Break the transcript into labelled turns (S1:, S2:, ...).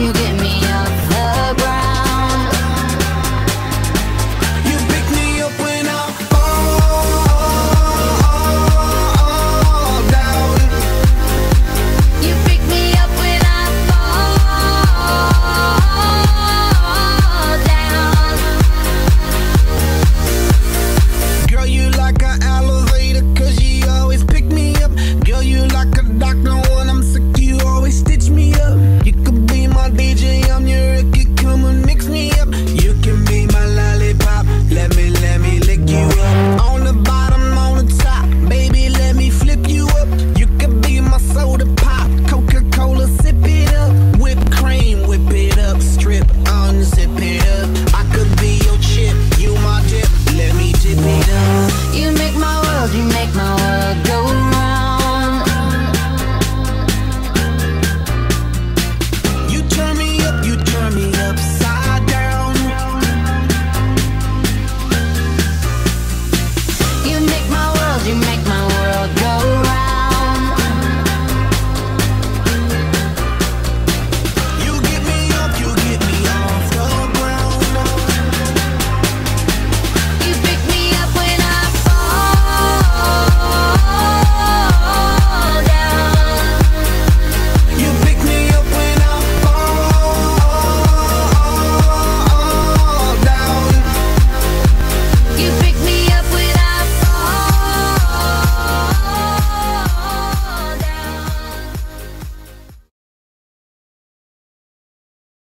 S1: you get